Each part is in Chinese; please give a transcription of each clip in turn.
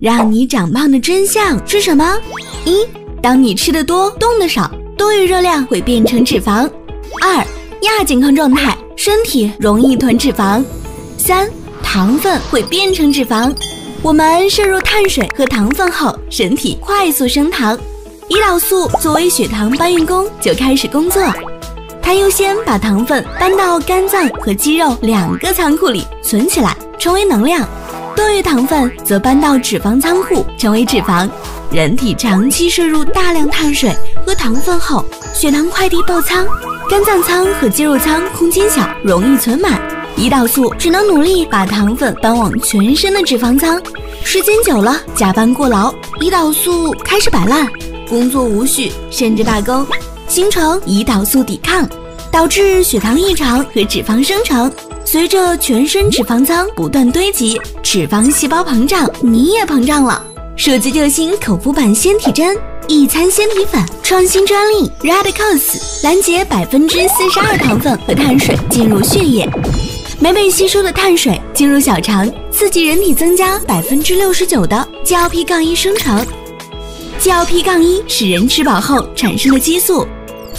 让你长胖的真相是什么？一，当你吃的多，动的少，多余热量会变成脂肪。二，亚健康状态，身体容易囤脂肪。三，糖分会变成脂肪。我们摄入碳水和糖分后，身体快速升糖，胰岛素作为血糖搬运工就开始工作。它优先把糖分搬到肝脏和肌肉两个仓库里存起来，成为能量；多余糖分则搬到脂肪仓库，成为脂肪。人体长期摄入大量碳水和糖分后，血糖快递爆仓，肝脏仓和肌肉仓空间小，容易存满。胰岛素只能努力把糖分搬往全身的脂肪仓，时间久了，加班过劳，胰岛素开始摆烂，工作无序，甚至罢工，形成胰岛素抵抗，导致血糖异常和脂肪生成。随着全身脂肪仓不断堆积，脂肪细胞膨胀，你也膨胀了。数字救星口服版纤体针，一餐纤体粉，创新专利 Radicus，拦截百分之四十二糖分和碳水进入血液。没被吸收的碳水进入小肠，刺激人体增加百分之六十九的 GLP- 杠一生成。GLP- 杠一是人吃饱后产生的激素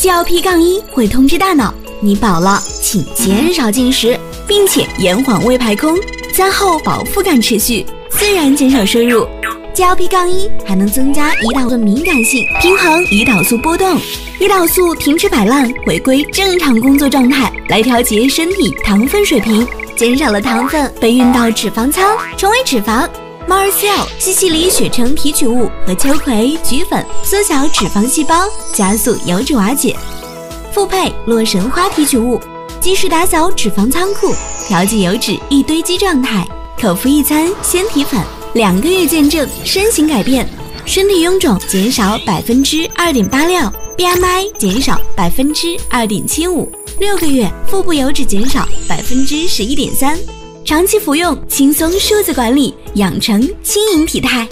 ，GLP- 杠一会通知大脑你饱了，请减少进食，并且延缓胃排空，餐后饱腹感持续，自然减少摄入。GLP- 杠一还能增加胰岛素敏感性，平衡胰岛素波动。胰岛素停止摆烂，回归正常工作状态，来调节身体糖分水平，减少了糖分被运到脂肪仓，成为脂肪。猫儿 cell 西西里血橙提取物和秋葵菊粉缩小脂肪细胞，加速油脂瓦解。复配洛神花提取物，及时打扫脂肪仓库，调节油脂易堆积状态。口服一餐纤体粉，两个月见证身形改变，身体臃肿减少百分之二点八六。BMI 减少百分之二点七五，六个月腹部油脂减少百分之十一点三，长期服用轻松数字管理，养成轻盈体态。